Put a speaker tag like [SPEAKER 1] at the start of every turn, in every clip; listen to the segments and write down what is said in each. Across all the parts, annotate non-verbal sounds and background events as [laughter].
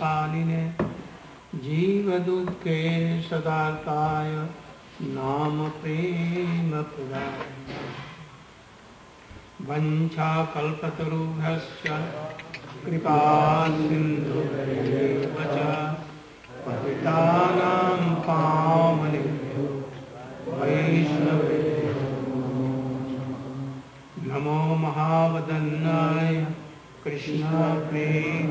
[SPEAKER 1] शालिने जीवदुःखे सदाकाय नाम प्रेम वञ्छाकल्पतरुभ्यश्च कृपा सिन्धुभ्येव च पतितानां पावनेभ्यो नमो महावदन्नाय कृष्णप्रेम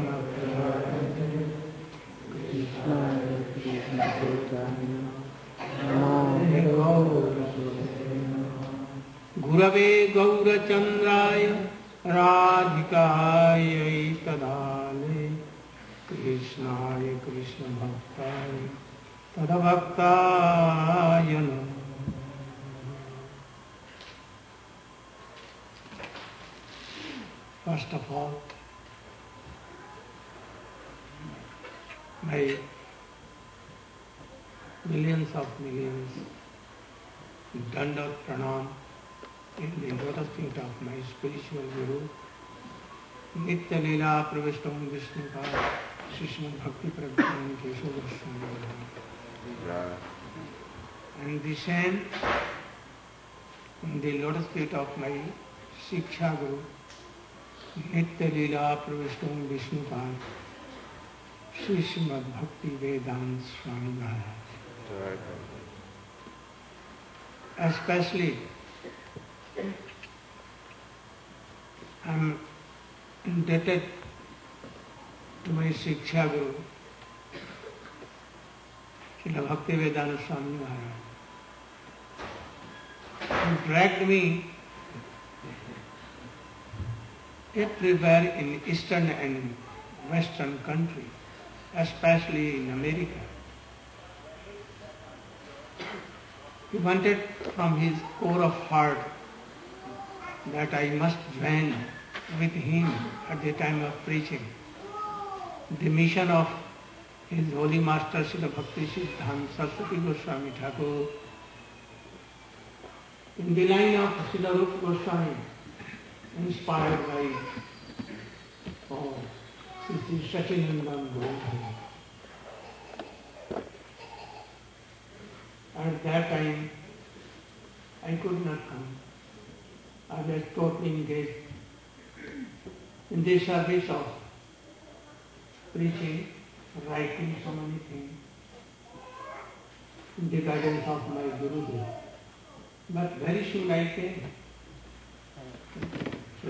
[SPEAKER 1] गुरवे गौरचन्द्राय राधिकायै तदाले कृष्णाय कृष्णभक्ताय तदभक्ताय First of all, my millions of millions Dandat Pranam in the lotus feet of my spiritual Guru, Nitya Leela Pravishtam Vishnu Pad, Shishma Bhakti Prabhupada Keshav Goswami. And the same in the lotus feet of my Shiksha Guru, Nitya Leela Pravishtam Vishnu Shri Srimad Bhakti Vedanta Swami Maharaj especially I am to my shiksha guru Shri Bhakti Vedanta Swami Maharaj direct me everywhere in eastern and western countries. Especially in America. He wanted from his core of heart that I must join with him at the time of preaching. The mission of his holy master Srila Bhakti Siddhanta Saraswati Goswami Thakur in the line of Srila Rupa Goswami inspired by Goswami. At that time, I could not come. I was totally engaged in the service of preaching, writing so many things, in the guidance of my Gurudev. But very soon I came. So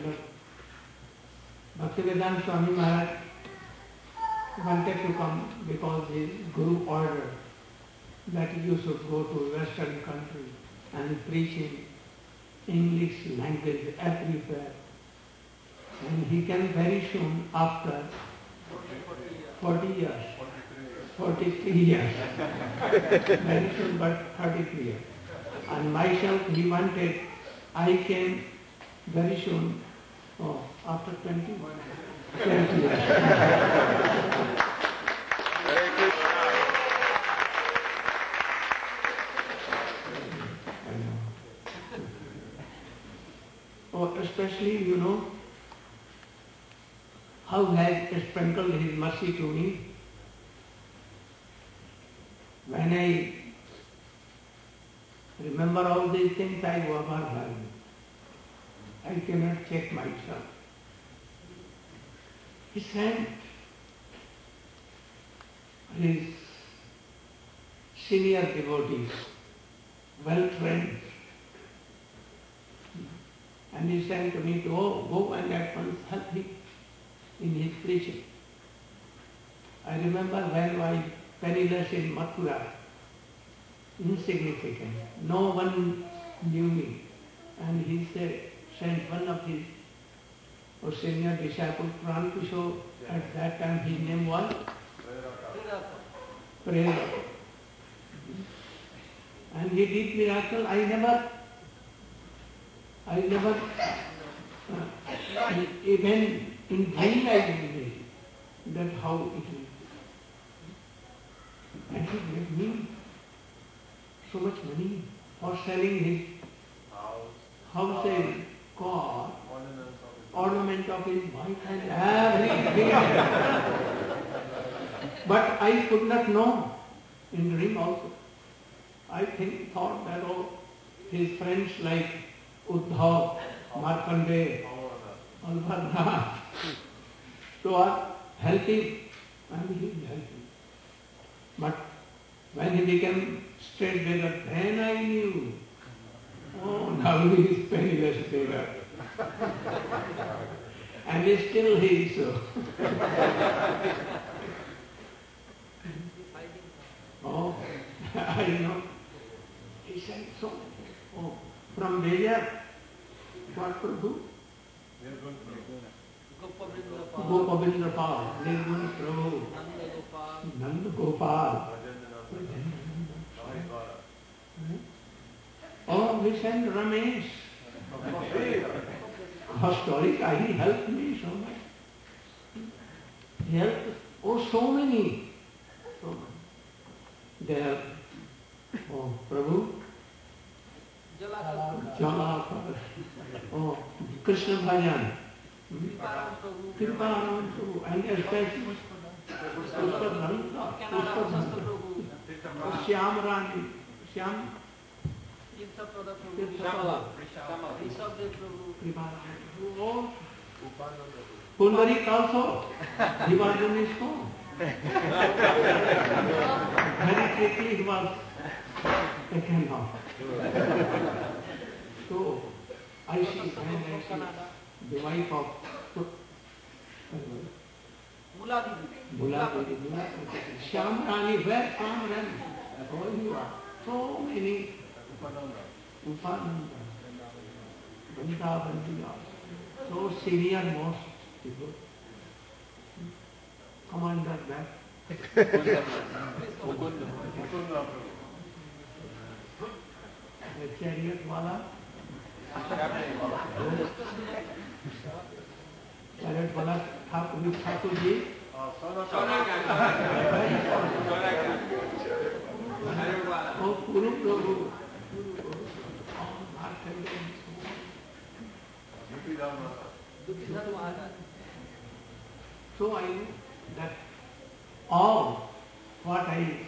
[SPEAKER 1] Bhaktivedanta Swami Maharaj wanted to come because his Guru ordered that you should go to western country and preach in English language everywhere. And he came very soon after 40 years, 43 years, [laughs] very soon but 33 years. And myself, he wanted, I came very soon, oh, after 20, 20 years. Oh, especially, you know, how has sprinkled his mercy to me. When I remember all these things, I overwhelmed. I cannot check myself. He sent his senior devotees, well trained, and he sent me to oh, go and at once help him in his preaching. I remember when I penniless in Mathura, insignificant, no one knew me, and he said, sent one of his or senior disciple, Pran Kishore, at that time his name was Prerna. And he did miracle. I never, I never, uh, even in dream I didn't believe that how it is. And he gave me so much money for selling his house car, everything. But I could not know in dream also. I think, thought that all his friends like Uddhav, Markandeya, Alvarnath, [laughs] so are helping and he is helping. But when he became straight beggar, then I knew, oh, now he is penniless beggar. And still he so. oh, I know. He said so. Oh, from there, what Prabhu? Gopavindra Pal, Nirgun Prabhu, Nanda Gopal. Oh, we sent Ramesh. Historically, he helped me so much. He helped, oh, so many. So many. There, oh, Prabhu, Jalakar, oh, Krishna Bhajan, Kriparam Prabhu, and especially Pushpadhanta, Pushpadhanta, Shyam Rani, Shyam He was taken off. So, I see, when I see the wife of Bula Devi, Bula Shyam Rani, where Shyam Rani? Oh, you are so many Upananda, Vrindavan, so senior most people. Commander that. The chariot wala. Chariot wala Thakur, with Thakur ji. Oh, Guru Prabhu. Oh, Markandeya. So I know that all what I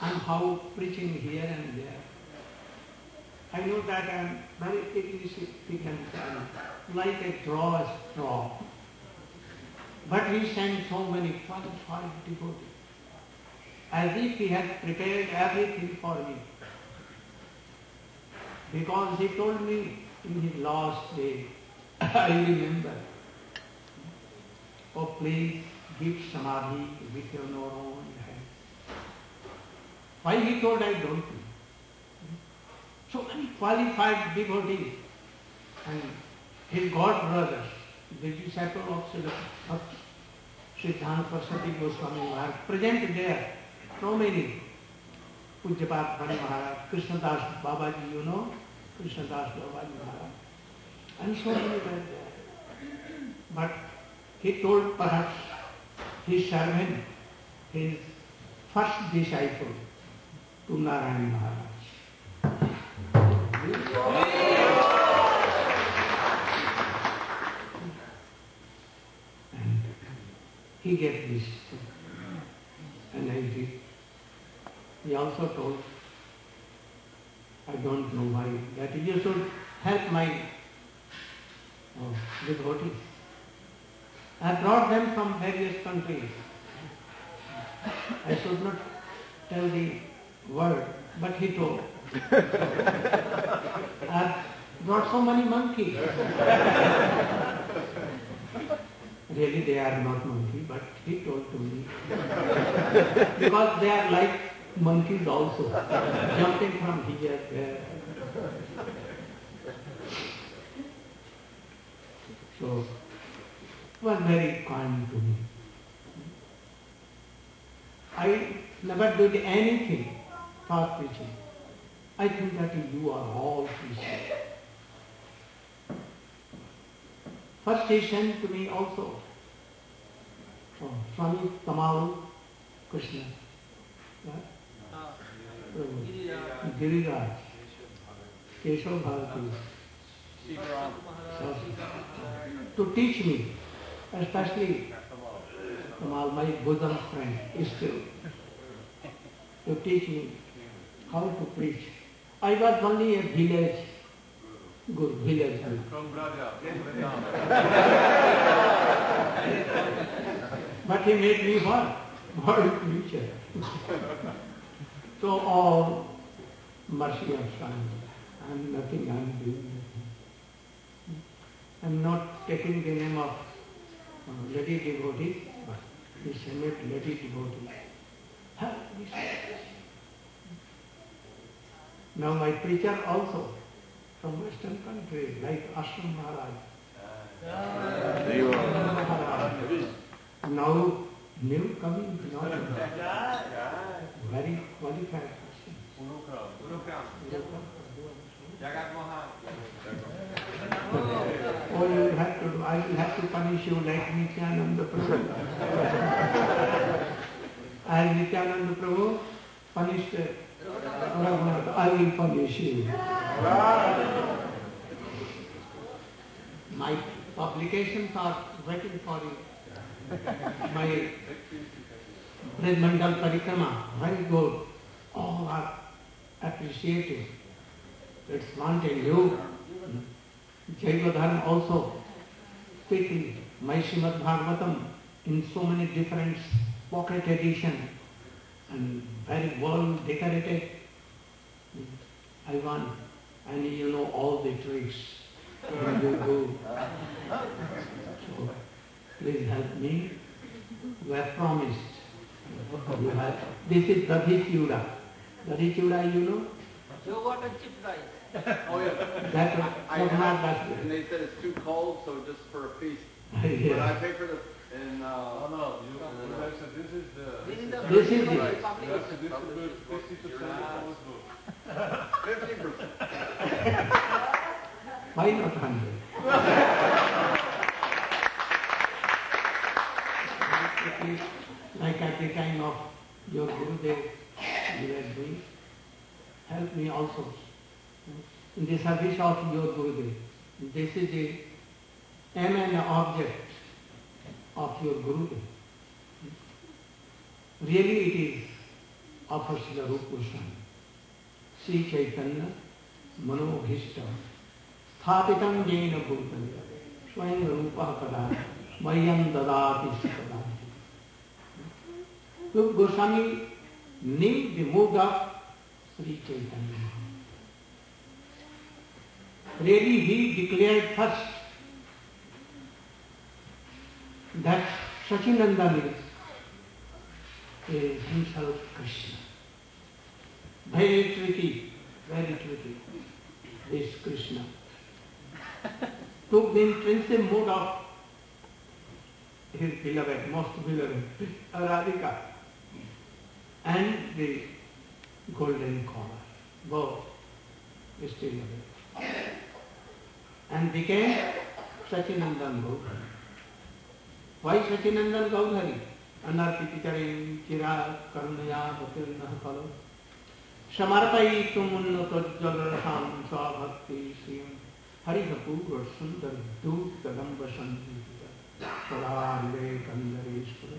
[SPEAKER 1] am how preaching here and there, I know that I am very insignificant and like a draw a straw. But he sent so many qualified devotees, as if he had prepared everything for me. Because he told me in his last day, I remember, oh please give samadhi with your own hand. Why he told I don't know. So many qualified devotees and his god brothers, the disciple of Siddhanta Saraswati Goswami Maharaj, present there, so many. Pujyapat Bhani Maharaj, Krishnadas Babaji, you know, Krishna Krishnadas Babaji Maharaj. And so many there. But he told perhaps his servant, his first disciple, to Narayan Maharaj. And he gave this. And I did. He also told, I don't know why, that you should help my oh, devotees. I brought them from various countries. I should not tell the word, but he told. I brought monkeys. [laughs] really they are not monkeys, but he told to me. because they are like monkeys also, jumping from here, there. So, was very kind to me. I never did anything for preaching. I think that you are all preaching. First he sent to me also oh, Swami Tamalu Krishna. Right? Prabhu. Giriraj. Keshav Bharati. So, to teach me, especially all my bosom friends still to teach me how to preach. I was only a village guru.
[SPEAKER 2] From Raja, from Vrindavan.
[SPEAKER 1] But he made me what? [laughs] World preacher. so all mercy of Swami. I'm nothing, I'm doing. I'm not taking the name of uh, lady devotee, but he said lady devotee. Now my preacher also from western country, like Ashram Maharaj. Now new coming, not very qualified person. Oh, you have to I will have to punish you like Nityananda Prabhu. [laughs] As Nityananda Prabhu punished Raghunath, I will punish you. My publications are waiting for you. My Braj Mandal Parikrama, very good. All are appreciated. It's wanting you. Jaiva also quickly. My Srimad Bhagavatam in so many different pocket edition and very well decorated. I want, and you know all the tricks. When you go. So, please help me. You have promised. You have, this is Dadhi Chuda. Dadhi Chuda, you know?
[SPEAKER 3] You got a cheap price.
[SPEAKER 2] Oh, yeah.
[SPEAKER 1] That
[SPEAKER 2] I
[SPEAKER 1] was not
[SPEAKER 2] asked,
[SPEAKER 1] that
[SPEAKER 2] and they said it's too cold, so just for a piece. [laughs] But I
[SPEAKER 1] yeah.
[SPEAKER 2] pay for the, and,
[SPEAKER 4] No,
[SPEAKER 2] uh,
[SPEAKER 4] no, you, you guys said this is the.
[SPEAKER 3] This is the
[SPEAKER 1] This is the-
[SPEAKER 4] You
[SPEAKER 3] public.
[SPEAKER 4] have to distribute fifty percent of those books.
[SPEAKER 1] Why not hundred? like at the time of your Gurudev, you were doing, help me also in the service of your Gurudev. This is the aim and object of your Gurudev. Really it is of Srila Rupa Goswami. Shri Chaitanya मनोभीष्ट स्थापित येन भूतल स्वयं रूप कदा? मह्यम ददाति कदा तो गोस्वामी नी विमोग Shri Chaitanya. Ready he declare first that Sachinanda is eh, himself Krishna. Very tricky, very tricky, this Krishna. Took the intrinsic mood of his beloved, most beloved, Radhika, and the golden collar, both still away, and became Sachinandan Gaudhari. Why Sachinandan Gaudhari? Anarpitikarim chira karunaya bhatirna kalo समर्पयितुमुन्नतोज्ज्वलरसां स्वाभक्ति श्रियं हरिकपूरसुन्दरदूतकदम्बसन्धीय सदाले कन्दरेश्वर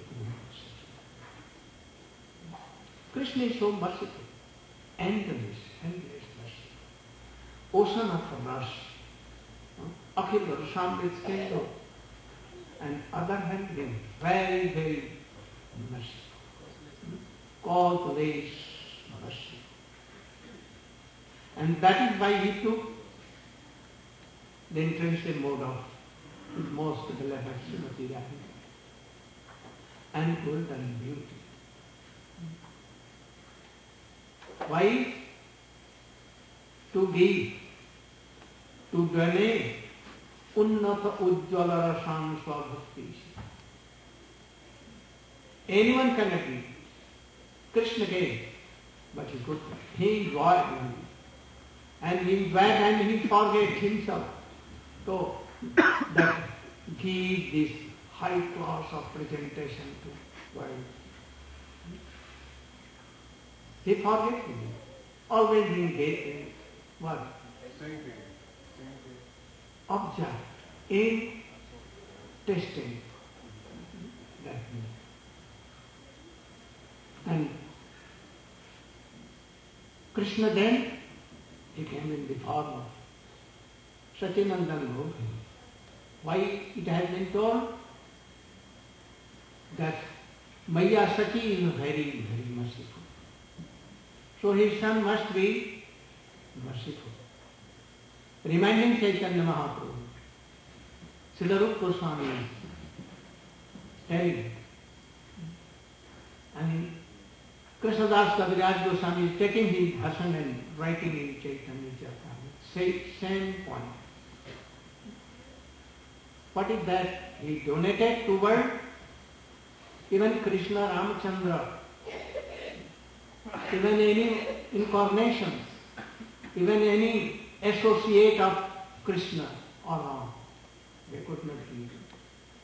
[SPEAKER 1] Krishna is so merciful, endless, endless mercy. Ocean of mercy. Akhil Rasam is king of. And other hand being very, very merciful. Call to this mercy. And that is why he took the intrinsic mode of his most beloved Srimati Radhika and golden beauty. Why? To give, to donate unnata ujjvala rasam svabhakti. Anyone can agree. Krishna gave, but he could he enjoyed. And in that time he forget himself. So that give this high class of presentation to world. He forget him. Always engaged what?
[SPEAKER 4] Thinking,
[SPEAKER 1] in testing. That means And Krishna then, he came in the form of Sachidananda Gopi. Why it has been told that Maya Sati is very, very merciful. So his son must be merciful. Reminding Chaitanya Mahaprabhu, Silarup Goswami is telling, and Krishnadas Kaviraj Goswami is taking his bhasan and writing in Chaitanya Charitamrita. Same, same point. What is that? He donated toward even Krishna Ramachandra, even any incarnations, even any associate of Krishna or Ram. They could not read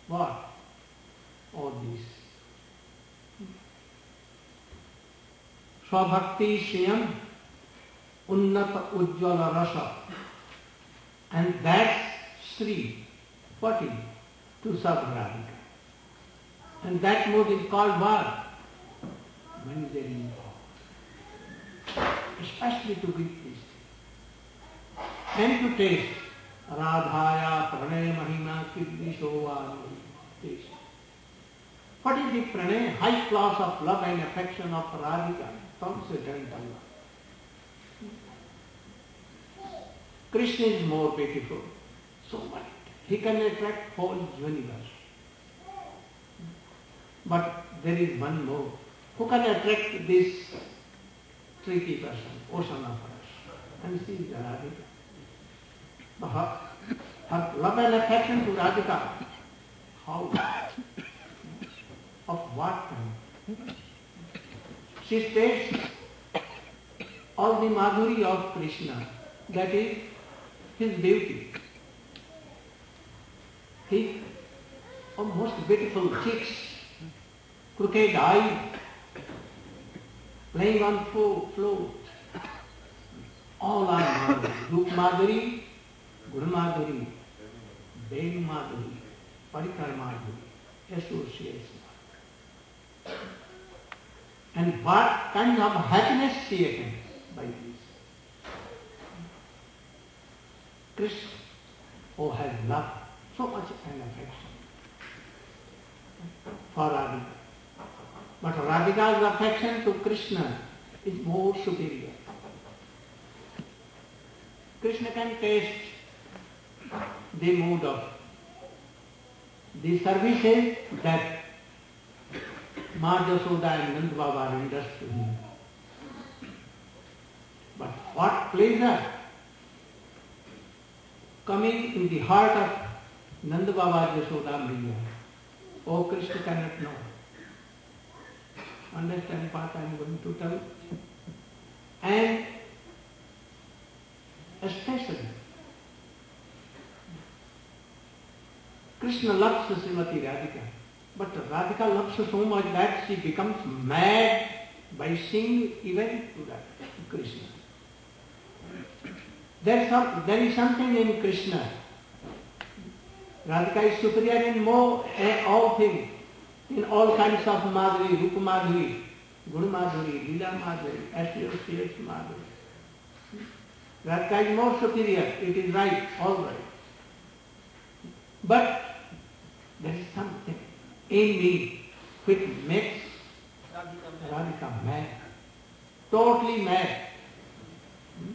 [SPEAKER 1] what? All these. स्वभक्ति स्वयं उन्नत उज्ज्वल रस। And that Shri पटी to सब and mood is called were specially to give this and to taste राधाया प्रणय महिमा कितनी What is the pranay? High class of love and affection of Radhika. Transcendental love. Krishna is more beautiful, so much. He can attract whole universe. But there is one more. Who can attract this tricky person, ocean of? And she is Radhika. Her love and affection to Radhika, how? [coughs] Of what kind? She tastes all the madhuri of Krishna, that is his beauty. His oh, most beautiful cheeks, crooked eye, playing on flute. All are madhuri. Rup madhuri, Guru madhuri, Dev madhuri, Parikar madhuri, association. And what kind of happiness she attains by this? Krishna, who has love, so much and affection for Radhika. But Radhika's affection to Krishna is more superior. Krishna can taste the mood of the services that Nand Baba renders to him. But what pleasure coming in the heart of Nand Baba Jasoda Maya. Oh, Krishna cannot know. Understand what I am going to tell? And especially, Krishna loves Srimati Radhika. But Radhika loves so much that she becomes mad by seeing even Krishna. There is, some, there is something in Krishna. Radhika is superior in more in all things, in all kinds of madhuri, rupa madhuri, guru madhuri, lila madhuri, associate madhuri. Radhika is more superior, it is right, all right. But there is something in me which makes Radhika mad, totally mad. Hmm?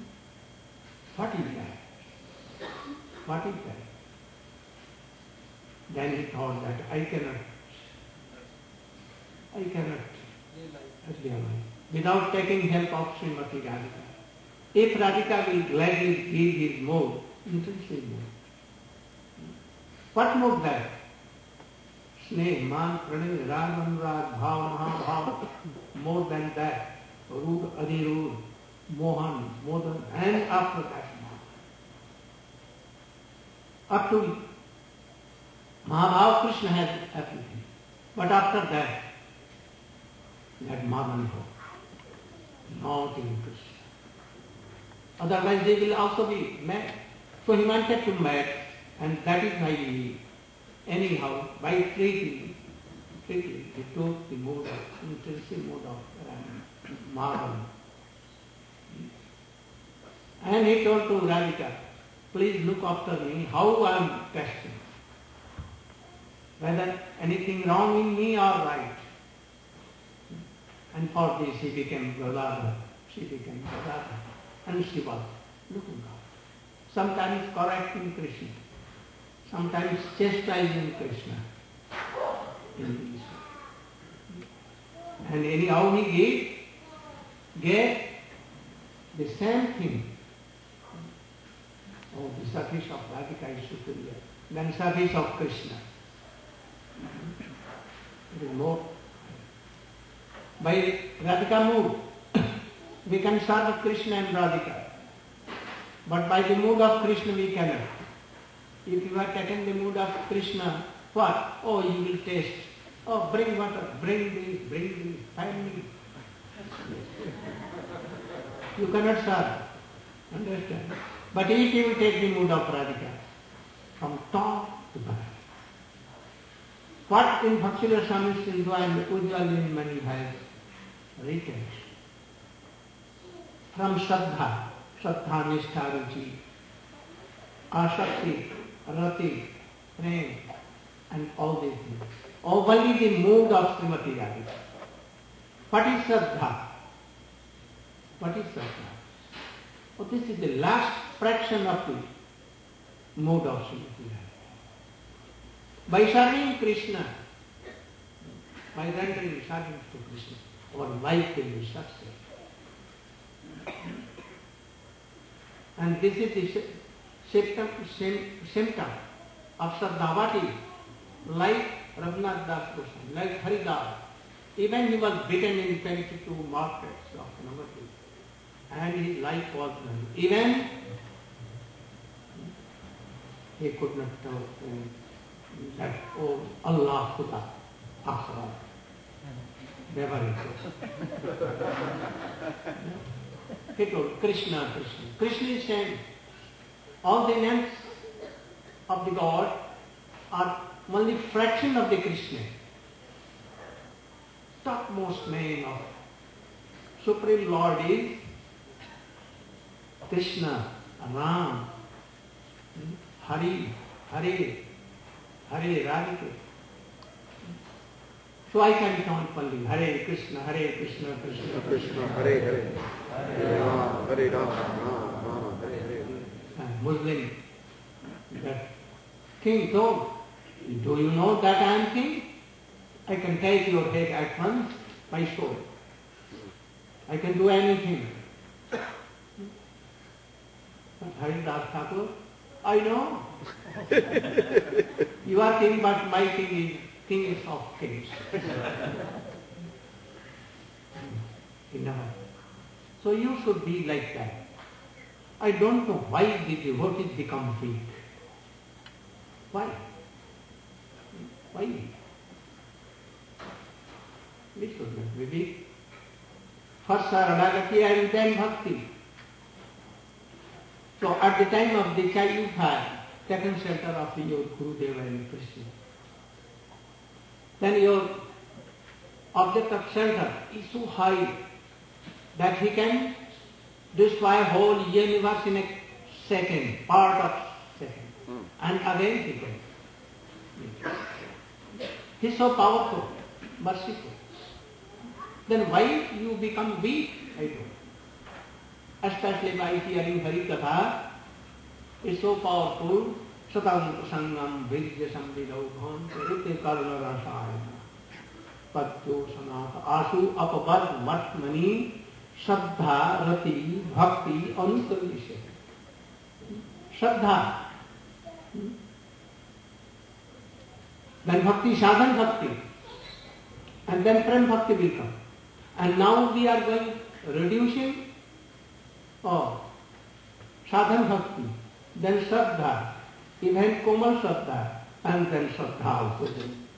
[SPEAKER 1] What is that? What is that? Then he thought that I cannot, I cannot realize without taking help of Srimati Radhika. If Radhika will gladly give his mood, intensive mood. What mood that? स्नेह मान प्रणय राग अनुराग भाव, महाभाव more than that rudha adhirudha mohan, modan and after that mohan up to mahabhava Krishna है everything but after that let मामन हो। Not in Krishna. Otherwise they will also be mad so he wanted to mad and that is my anyhow by treating, treating, He took the mood of, intensive mood of um, Madhavan. And he told to Radhika, please look after me, how I am testing. Whether anything wrong in me or right. And for this he became Radha. She became Radha. And she was looking after. Sometimes correcting Krishna. Sometimes chastising Krishna. And anyhow he gave, gave the same thing. Oh, the service of Radhika is superior than service of Krishna. It is more. By Radhika mood, [coughs] we can serve Krishna and Radhika. But by the mood of Krishna we cannot. If you are taking the mood of Krishna, what? Oh, you will taste. Oh, bring water, bring this, bring this, find me. You cannot serve. Understand? But if you take the mood of Radhika, from top to bottom, what in Bhakti Swami Sindhu and Ujjwalin Mani has written, from Shraddha, Shraddha, Nishtha, Ruchi, Asakti, Rati, Prem, and all these things. Only the mood of Srimati Radhika. What is Shraddha? What is Shraddha? Oh, this is the last fraction of the mood of Srimati Radhika. By serving Krishna, by rendering service to Krishna, our life will be successful. And this is the symptom, of Sadhavati, like Raghunath Das Goswami, like Haridas. Even he was beaten in 22 markets of Navadvip. And his life was done. Even he could not tell uh, that, oh, Allah Khuda, Asra. Never it was. He told Krishna, Krishna. Krishna is saying, all the names of the God are only fraction of the Krishna. Topmost name of Supreme Lord is Krishna, Ram, Hari, Hare, Hare Radhika. So I can count only Hare Krishna, Hare Krishna, Krishna
[SPEAKER 5] Krishna, Hare Hare, Hare Rama, Hare Rama, Rama
[SPEAKER 1] Muslim. That king told, do you know that I am king? I can take your head at once by sword. I can do anything. But Haridas Thakur, I know. [laughs] you are king, but my king is king is of kings. [laughs] So you should be like that. I don't know why the devotees become weak. Why? Why? We should not be weak. First and then Bhakti. So at the time of you had taken shelter of your Gurudeva and Krishna. Then your object of shelter is so high that he can destroy whole universe in a second, part of second. Mm. And again he can. He's so powerful, merciful. Then why you become weak? I don't. Especially by hearing Hari Katha is so powerful. Satam sangam vidya samvidau bhante karna rasayana. Padyo sanata asu apabad matmani shraddha, rati, bhakti anukaran shraddha. भक्ति, साधन, भक्ति। And then prema, bhakti will come and now we are going reducing और sadhana, bhakti. Then shraddha. Even komal shraddha. And then shraddha also then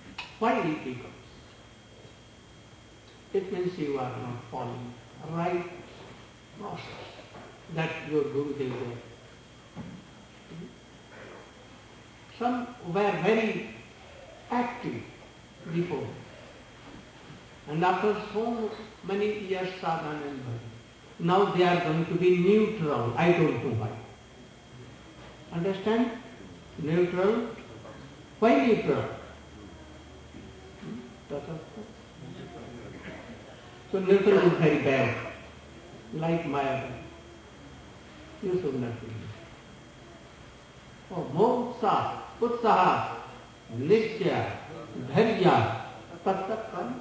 [SPEAKER 1] it means you are not following right process that your Guru did there. Some were very active before, And after so many years sadhana and bhajan, now they are going to be neutral. I don't know why. Understand? Neutral. Why neutral? Hmm? Hmm? Tata? So neutral is very bad. Like Maya. You should not be. Oh, moksa, utsaha, nishya, dharya, tattakam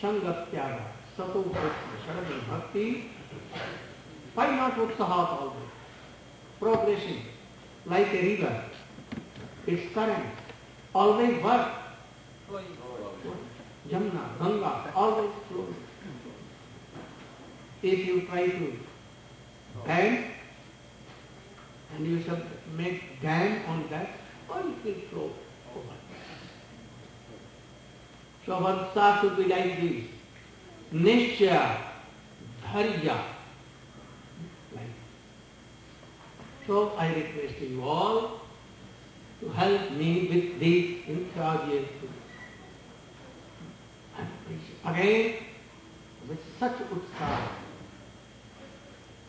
[SPEAKER 1] sangatyaga, sato sarada bhakti. Why not utsaha always? Progressing, like a river. Its current always work. Jamna, Ganga, always flowing. If you try to dam, and you shall make dam on that, or it will flow over. So Vatsa should be like this. Nishya, Dharya. Like. So I request you all to help me with these please, again, with such utsaha,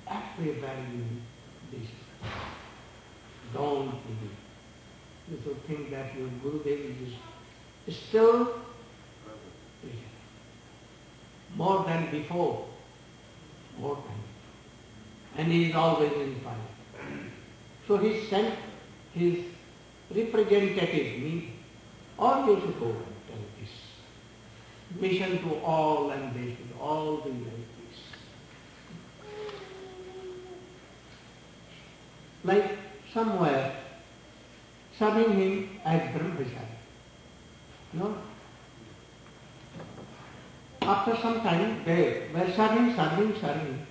[SPEAKER 1] every value this. Don't believe. You should think that your Gurudev is still present. More than before. More than. And he is always in fire. So he sent his representative, me, or you should go this. Mission to all should all the this. Like somewhere, serving him as Brahmachari. No? After some time, they were serving, serving, serving.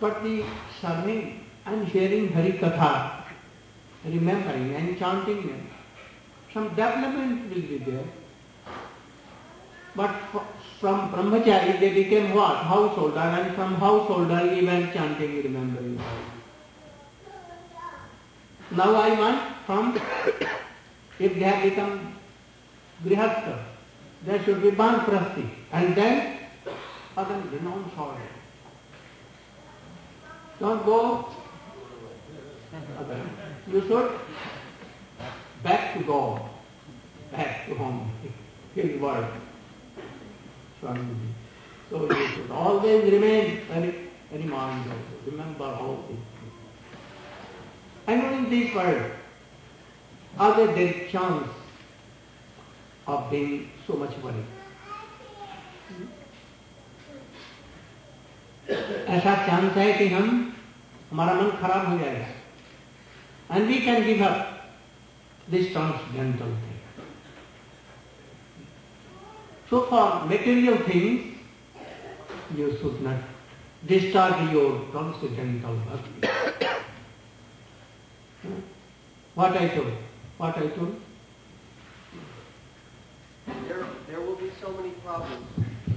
[SPEAKER 1] But the serving and hearing Hari Katha, remembering and chanting them, some development will be there. But from brahmachari they became what? Householder and from householder even chanting, remembering. Now I want from, if they have become grihastha, there should be banprasti and then other renounce all. Don't go other. You should back to God, back to home, His word. Swamiji. So you should always remain very, very mindful. Remember all these things. And in this world, are there there chance of being so much worried? ऐसा chance है कि हम हमारा मन खराब हो जाएगा and we can give up this transcendental thing. So for material things, you should not discharge your transcendental bhakti. what I told, what I told,
[SPEAKER 6] There, there will be so many problems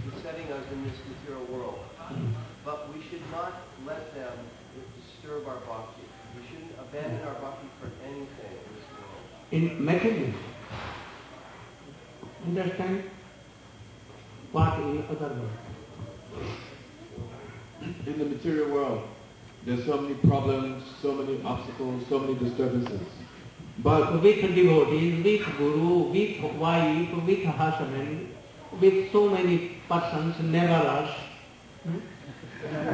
[SPEAKER 6] besetting us in this material world, but we should not let them disturb our bhakti. We shouldn't abandon our bhakti for anything in this world.
[SPEAKER 1] in material. Understand? In other.
[SPEAKER 7] In the material world, there's so many problems, so many obstacles, so many disturbances. But
[SPEAKER 1] with devotees, with guru, with wife, with husband, with so many persons, neighbors, hmm?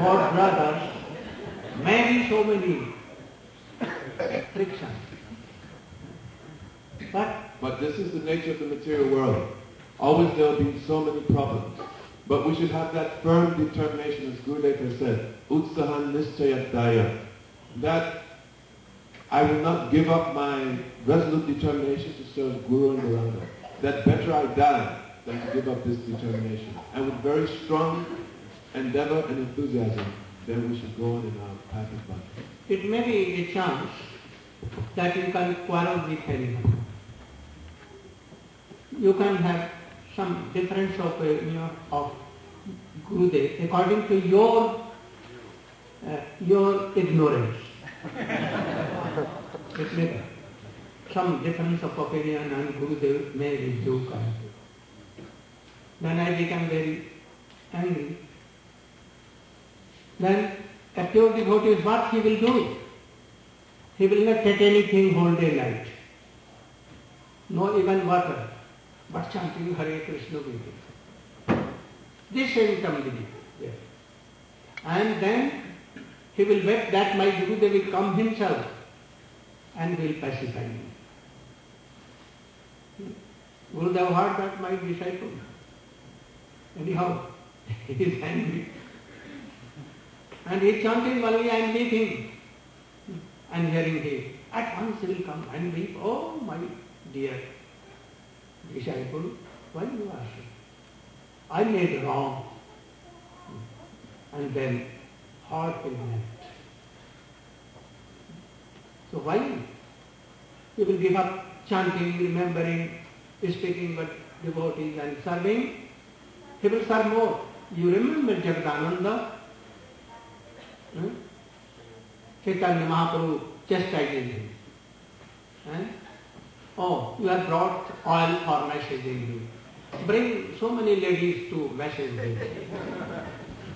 [SPEAKER 1] or brothers, many so many frictions. But
[SPEAKER 7] but this is the nature of the material world. Always there will be so many problems. But we should have that firm determination, as Gurudev said, utsahan nischayataya, that I will not give up my resolute determination to serve Guru and Gauranga. That better I die than to give up this determination. And with very strong endeavor and enthusiasm, then we should go on in our path of bhakti.
[SPEAKER 1] it may be a chance that you can quarrel with anyone. You can have some difference of opinion of Gurudev according to your uh, your ignorance. [laughs] It may some difference of opinion and Gurudev joke out of. Then I became very angry. Then a pure devotee is what he will do? He will not take anything whole day night. No even water, but chanting Hare Krishna do. This symptom will be there. And then he will wait that my Gurudev will come himself and will pacify me. Will Gurudev heard that my disciple. Anyhow, [laughs] he is angry. And he chanting while I am meeting and hearing him. At once he will come and weep, oh my dear disciple, why you so? I made wrong. And then heart will melt. So why? You will give up chanting, remembering, speaking but devotees and serving. He will serve more. You remember Jagadananda? Hmm? Chaitanya Mahaprabhu chastising him. Eh? Oh, you have brought oil for massaging you. Bring so many ladies to massage him. [laughs]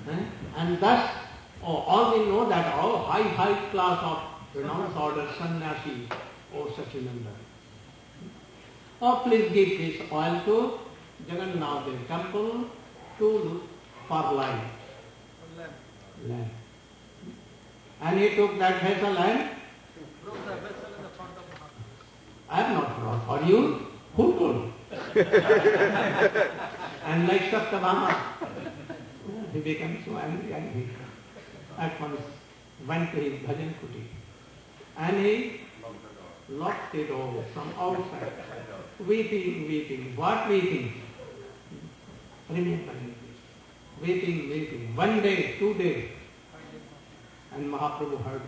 [SPEAKER 1] Eh? And thus, oh, all we know that all high, high class of renounced order sannyasi or Sachinanda. Oh, please give this oil to Jagannath Dev temple to for. Land. And he took that vessel and
[SPEAKER 3] Broke the vessel in the front of Mahaprabhu.
[SPEAKER 1] I have not brought for you. Who told? [laughs] and like Satyabhama, he became so angry and he at once went to his bhajan kuti. And he locked the door from outside. Weeping, weeping. What weeping? Remembering. Weeping, weeping. One day, two days. And Mahaprabhu heard.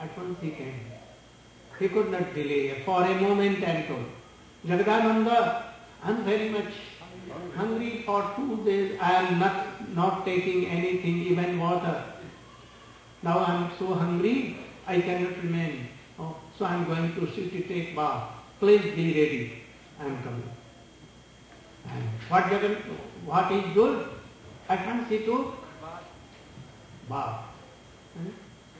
[SPEAKER 1] At once he came. He could not delay for a moment and told, Jagadananda, I am very much hungry for two days. I am not, not taking anything, even water. Now I am so hungry, I cannot remain. Oh, so I am going to sit city take bath. Please be ready. I am coming. And what, Jagan, what is good? I can't see to bath. Hmm?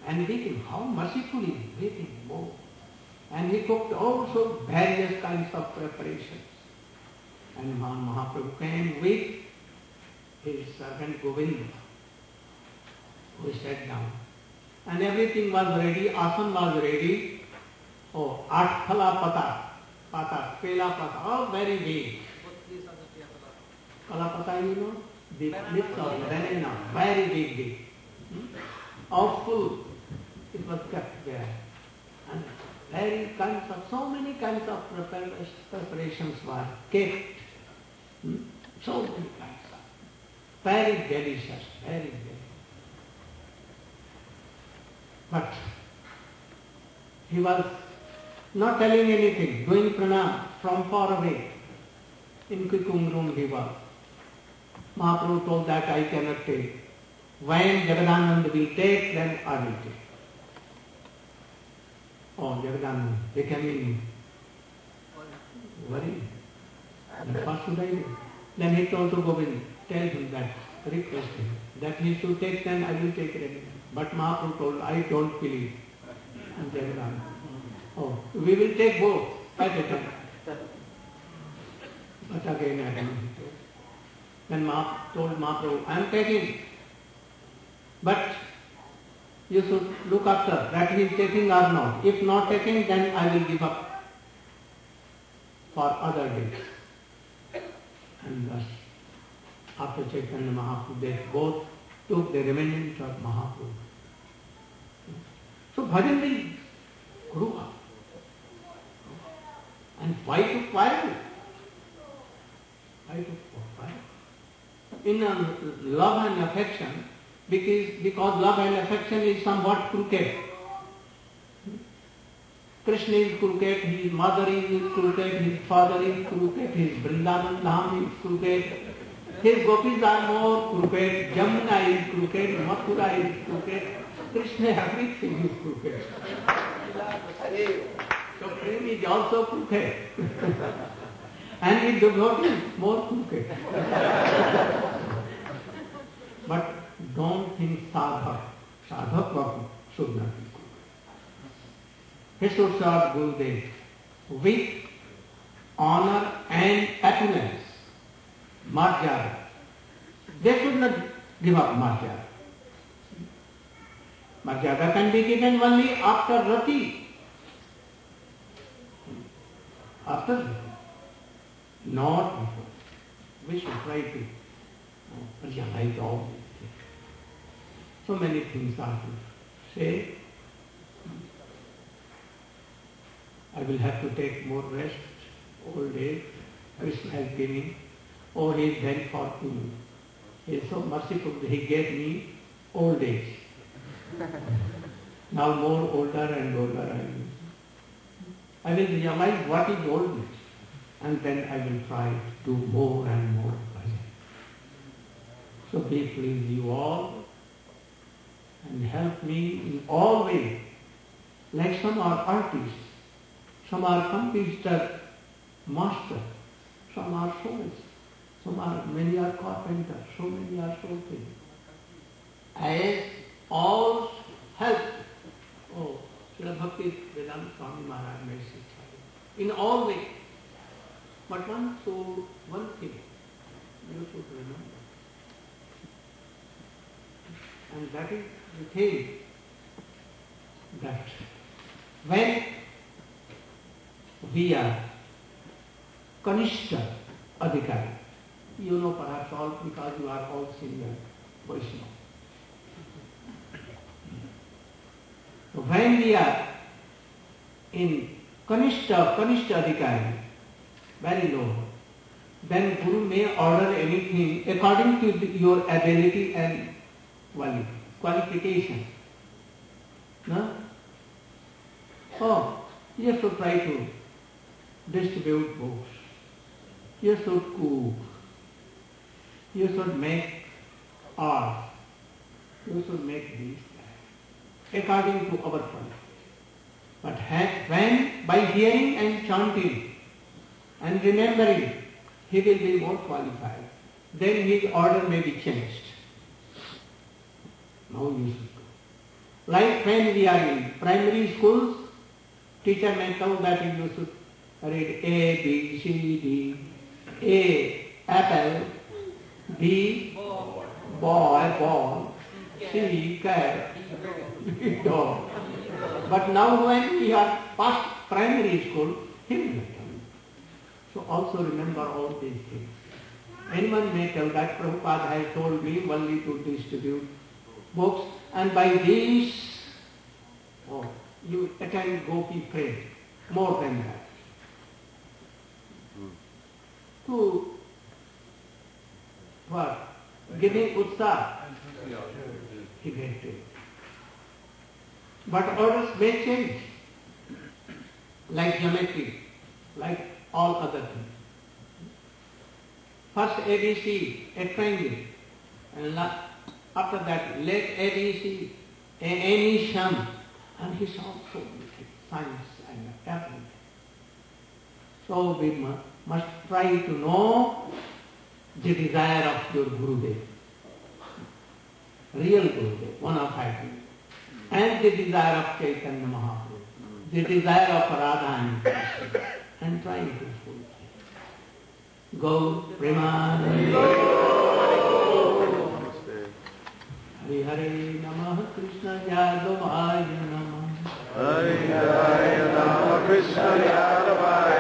[SPEAKER 1] And weeping, how mercifully weeping more. And he cooked also various kinds of preparations. And Mahaprabhu came with his servant Govind, who sat down. And everything was ready, asan was ready. Oh, Atphala pata, pata, pela pata, all very big.
[SPEAKER 3] Both these are the Piyatala.
[SPEAKER 1] Kalapata, you know, the lips of banana, very big, big. Hmm? All full. It was kept there. Very kinds of, so many kinds of preparations were kept. Hmm? So many kinds of. Very delicious, very delicious. But he was not telling anything, doing pranam from far away. In Kikum room he was. Mahaprabhu told that I cannot take. When Jagadananda will take, then I will take. Oh, Jagadananda becoming worried. And what should I do? Then he told to Govind, tell him that, request him, that he should take, then I will take it. But Mahaprabhu told, I don't believe. And Jagadananda, oh, we will take both at a time. But again, I don't he. Then Ma told Mahaprabhu, I am taking. But you should look after that he is taking or not. If not taking, then I will give up for other days. And thus, after Chaitanya Mahaprabhu, they both took the remnants of Mahaprabhu. So bhajan will grow up. And why to quiet? Why to quiet? In love and affection, because, because love and affection is somewhat crooked. Krishna is crooked, his mother is crooked, his father is crooked, his Vrindavan Dham is crooked, his gopis are more crooked, Jamuna is crooked, Mathura is crooked, Krishna everything is crooked. So Prem is also crooked. and in devotee, more crooked. but don't think sadhak. Sadhak should not be crooked. He should Gurudev with honor and opulence, marjada. They should not give up marjada. Marjada can be given only after rati. After rati. Not before. We should try to uh, realize all things. So many things are to say. I will have to take more rest. Old age, Krishna has given. Oh, he is very fortunate. He is so merciful that he gave me old age. now more older and older I am. I will realize what is oldness and then I will try to do more and more. So be pleased you all and help me in all ways. Like some are artists, some are computer master, some are souls, some are many are carpenters, so many are things. As all help. Oh, Srila Bhakti Vedanta Swami Maharaj made it in all ways. But one so one thing you should remember. And that is thing that when we are Kanishta Adhikari, you know perhaps all because you are all senior Vaishnava. When we are in Kanishta, Kanishta Adhikari, very low, then Guru may order anything according to your ability and quali, qualification. No? Oh, you should try to distribute books. You should cook. You should make art. You should make these according to our qualification. But when by hearing and chanting and remembering, he will be more qualified. Then his order may be changed. Now you should go. Like when we are in primary schools, teacher may tell that you should read A, B, C, D, A, apple, B, boy, ball, C, cat, dog. But now when we are past primary school, tell. So also remember all these things. Anyone may tell that Prabhupada has told me only to distribute books and by these oh, you attend Gopi prayer. More than that. To what? Giving utsaha. He went to. But orders may change. Like geometry, like all other things. First ABC, a triangle. And la- after that, let ABC, a, any sum. And he saw so many things, science and everything. So we mu- must try to know the desire of your Gurudev. Real Gurudev, one of happiness. And the desire of Chaitanya Mahaprabhu. The desire of Radha and Krishna. And trying to fulfill. Go Premanande. Hari Hare Namah Krishna Yadavaya Namah.
[SPEAKER 5] Hare Raya Rama Krishna Yadavaya